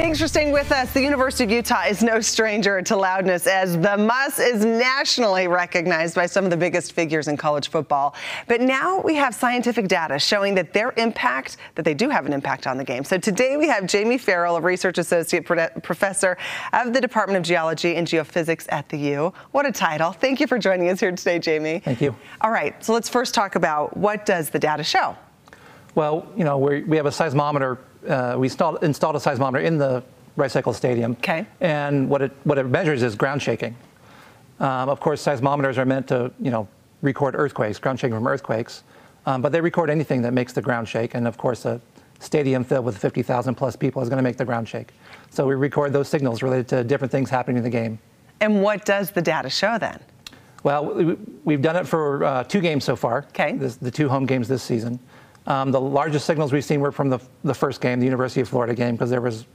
Thanks for staying with us. The University of Utah is no stranger to loudness as the MUSS is nationally recognized by some of the biggest figures in college football. But now we have scientific data showing that their impact, that they do have an impact on the game. So today we have Jamie Farrell, a research associate professor of the Department of Geology and Geophysics at the U. What a title. Thank you for joining us here today, Jamie. Thank you. All right, so let's first talk about what does the data show? Well, you know, we have a seismometer uh, we installed, installed a seismometer in the Rice Eccles Stadium. Okay. And what it, what it measures is ground shaking. Um, of course, seismometers are meant to, you know, record earthquakes, ground shaking from earthquakes. Um, but they record anything that makes the ground shake. And of course, a stadium filled with 50,000 plus people is going to make the ground shake. So we record those signals related to different things happening in the game. And what does the data show then? Well, we've done it for uh, two games so far. Okay. This, the two home games this season. Um, the largest signals we've seen were from the, the first game, the University of Florida game, because there was,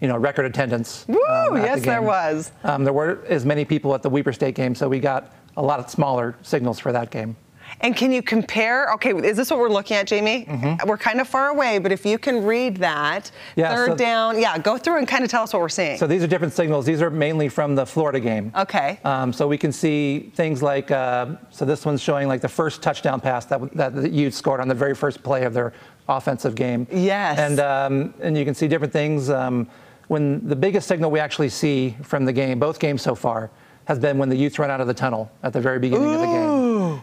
you know, record attendance. Woo! Um, yes, the there was. Um, there were as many people at the Weber State game, so we got a lot of smaller signals for that game. And can you compare? Okay, is this what we're looking at, Jamie? Mm-hmm. We're kind of far away, but if you can read that, yeah, third so down, yeah, go through and kind of tell us what we're seeing. So these are different signals. These are mainly from the Florida game. Okay. Um, so we can see things like, uh, so this one's showing like the first touchdown pass that, that the Utes scored on the very first play of their offensive game. Yes. And, um, and you can see different things. Um, when the biggest signal we actually see from the game, both games so far, has been when the Utes run out of the tunnel at the very beginning Ooh. of the game.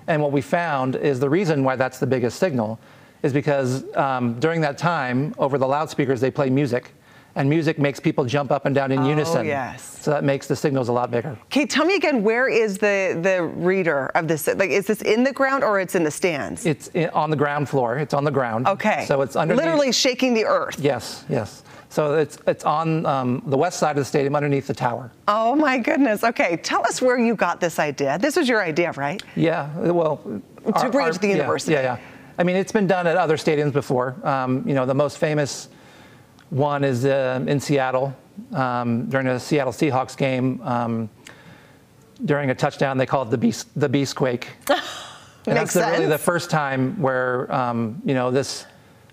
And what we found is the reason why that's the biggest signal is because um, during that time, over the loudspeakers, they play music and music makes people jump up and down in oh, unison. yes. So that makes the signals a lot bigger. Okay, tell me again, where is the, the reader of this? Like, is this in the ground or it's in the stands? It's in, on the ground floor. It's on the ground. Okay. So it's underneath. Literally shaking the earth. Yes, yes. So it's it's on um, the west side of the stadium, underneath the tower. Oh my goodness. Okay, tell us where you got this idea. This was your idea, right? Yeah. Well, to our, bring it to the university. Yeah, yeah. I mean, it's been done at other stadiums before. Um, you know, the most famous one is uh, in Seattle um, during a Seattle Seahawks game. Um, during a touchdown, they call it the beast, the beast quake. and that's sense. really the first time where um, you know this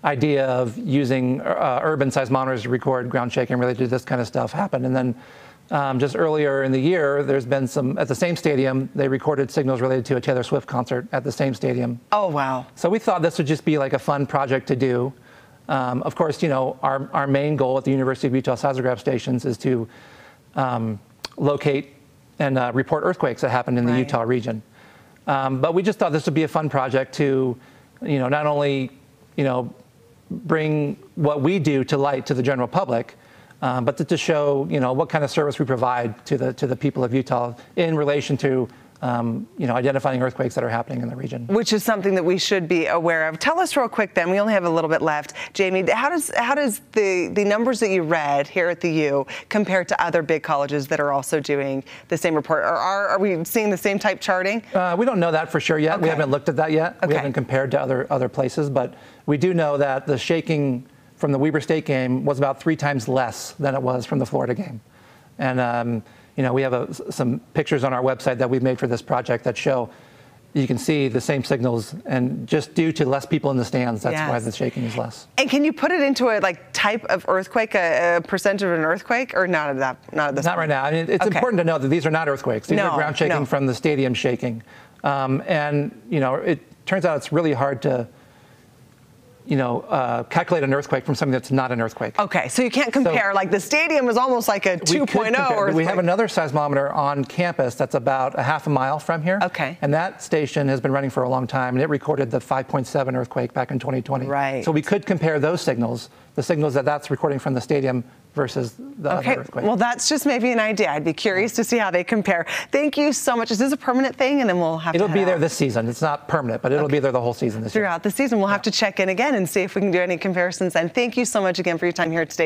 idea of using uh, urban seismometers to record ground shaking related to this kind of stuff happened. And then um, just earlier in the year, there's been some at the same stadium. They recorded signals related to a Taylor Swift concert at the same stadium. Oh wow! So we thought this would just be like a fun project to do. Um, of course, you know, our, our main goal at the University of Utah seismograph stations is to um, locate and uh, report earthquakes that happened in the right. Utah region. Um, but we just thought this would be a fun project to, you know, not only, you know, bring what we do to light to the general public, um, but to, to, show, you know, what kind of service we provide to the to the people of Utah in relation to um, you know, identifying earthquakes that are happening in the region. Which is something that we should be aware of. Tell us real quick then, we only have a little bit left. Jamie, how does how does the, the numbers that you read here at the U compare to other big colleges that are also doing the same report? Or are, are we seeing the same type charting? Uh, we don't know that for sure yet. Okay. We haven't looked at that yet. Okay. We haven't compared to other, other places, but we do know that the shaking from the Weber State game was about three times less than it was from the Florida game. And um, you know, we have a, some pictures on our website that we've made for this project that show you can see the same signals and just due to less people in the stands that's yes. why the shaking is less and can you put it into a like type of earthquake a, a percentage of an earthquake or not at that not at this not point? right now i mean it's okay. important to know that these are not earthquakes these no, are ground shaking no. from the stadium shaking um, and you know it turns out it's really hard to you know, uh, calculate an earthquake from something that's not an earthquake. Okay, so you can't compare. So like the stadium is almost like a 2.0 earthquake. We have another seismometer on campus that's about a half a mile from here. Okay. And that station has been running for a long time, and it recorded the 5.7 earthquake back in 2020. Right. So we could compare those signals, the signals that that's recording from the stadium versus the okay. other earthquake. Well, that's just maybe an idea. I'd be curious to see how they compare. Thank you so much. Is this a permanent thing? And then we'll have it'll be there out. this season. It's not permanent, but it'll okay. be there the whole season this Throughout year. the season, we'll yeah. have to check in again and see if we can do any comparisons. And thank you so much again for your time here today.